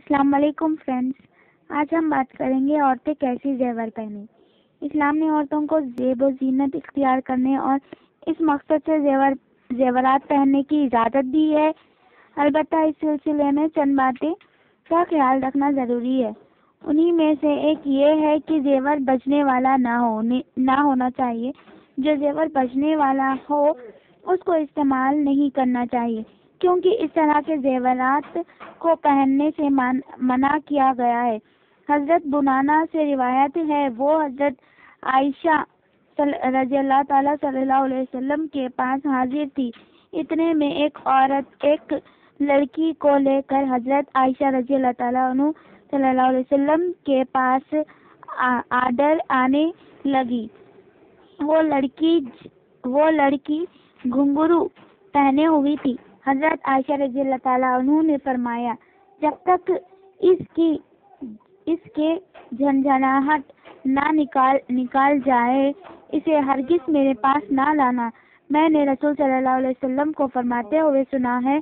السلام علیکم فرینڈس آج ہم بات کریں گے عورتیں کیسی زیور پہنیں۔ اسلام نے عورتوں کو زیب و زینت اختیار کرنے اور اس مقصد سے زیور، زیورات پہننے کی اجازت دی ہے۔ البتہ اس سلسلے میں چند باتیں کا خیال رکھنا ضروری ہے۔ انہی میں سے ایک یہ ہے کہ زیور بجنے والا نہ ہونے، نہ ہونا چاہیے۔ جو زیور بجنے والا ہو، اس کو استعمال نہیں کرنا چاہیے۔ کیونکہ اس طرح کے زیورات کو پہننے سے منع کیا گیا ہے۔ حضرت بنانا سے روایت ہے، وہ حضرت عائشہ رضی اللہ تعالیٰ صلی اللہ علیہ وسلم کے پاس حاضر تھی۔ اتنے میں ایک عورت، ایک لڑکی کو لے کر حضرت عائشہ رضی اللہ تعالیٰ عنہ صلی اللہ علیہ وسلم کے پاس آڈر آنے لگی۔ وہ لڑکی وہ لڑکی گھنگرو پہنے ہوئی تھی۔ حضرت عائشہ رضی اللہ تعالیٰ عنہ نے فرمایا، جب تک اس کی، اس کے جھنجھناہٹ نہ نکال نکال جائے، اسے ہرگز میرے پاس نہ لانا۔ میں نے رسول صلی اللہ علیہ وسلم کو فرماتے ہوئے سنا ہے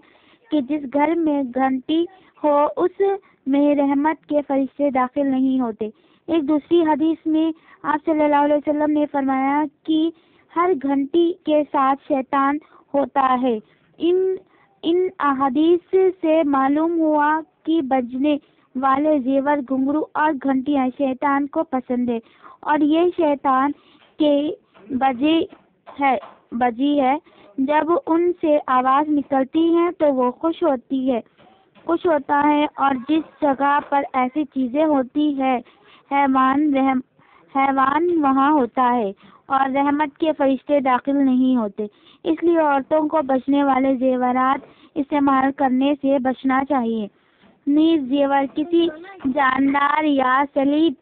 کہ جس گھر میں گھنٹی ہو، اس میں رحمت کے فرشتے داخل نہیں ہوتے۔ ایک دوسری حدیث میں آپ صلی اللہ علیہ وسلم نے فرمایا کہ ہر گھنٹی کے ساتھ شیطان ہوتا ہے۔ ان ان احادیث سے معلوم ہوا کہ بجنے والے زیور، گھنگرو اور گھنٹیاں شیطان کو پسند ہے اور یہ شیطان کے بجی ہے بجی ہے۔ جب ان سے آواز نکلتی ہے تو وہ خوش ہوتی ہے، خوش ہوتا ہے اور جس جگہ پر ایسی چیزیں ہوتی ہے، حیوان رحم حیوان وہاں ہوتا ہے اور رحمت کے فرشتے داخل نہیں ہوتے۔ اس لیے عورتوں کو بچنے والے زیورات استعمال کرنے سے بچنا چاہیے۔ نیز زیور کسی جاندار یا سلیب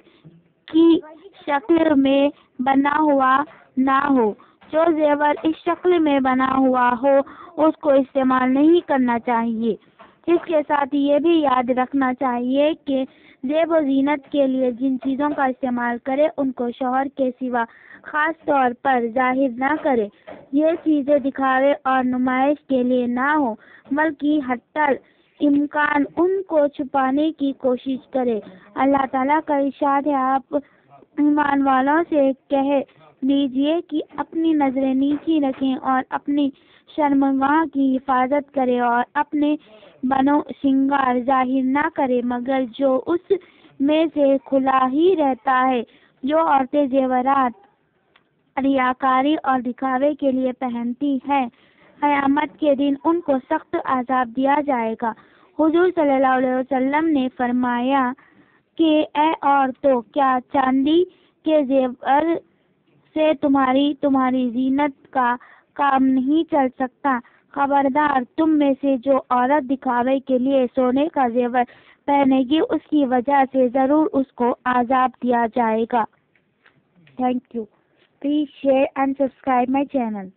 کی شکل میں بنا ہوا نہ ہو۔ جو زیور اس شکل میں بنا ہوا ہو، اس کو استعمال نہیں کرنا چاہیے۔ اس کے ساتھ یہ بھی یاد رکھنا چاہیے کہ زیب و زینت کے لیے جن چیزوں کا استعمال کرے، ان کو شوہر کے سوا خاص طور پر ظاہر نہ کرے۔ یہ چیزیں دکھاوے اور نمائش کے لیے نہ ہو بلکہ حتی امکان ان کو چھپانے کی کوشش کرے۔ اللہ تعالیٰ کا ارشاد ہے، آپ ایمان والوں سے کہہ لیجیے کہ اپنی نظریں نیچی رکھیں اور اپنی شرمگاہ کی حفاظت کرے اور اپنے بنو سنگار ظاہر نہ کرے مگر جو اس میں سے کھلا ہی رہتا ہے، جو عورتیں زیورات، ریاکاری اور دکھاوے کے لیے پہنتی ہے قیامت کے دن ان کو سخت عذاب دیا جائے گا۔ حضور صلی اللہ علیہ وسلم نے فرمایا کہ، اے عورتوں، کیا چاندی کے زیور سے تمہاری تمہاری زینت کا کام نہیں چل سکتا۔ خبردار، تم میں سے جو عورت دکھاوے کے لیے سونے کا زیور پہنے گی، اس کی وجہ سے ضرور اس کو عذاب دیا جائے گا۔ Thank you please share and subscribe my channel